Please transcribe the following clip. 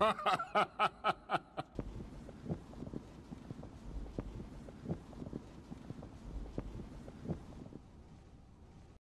Ha ha ha ha ha!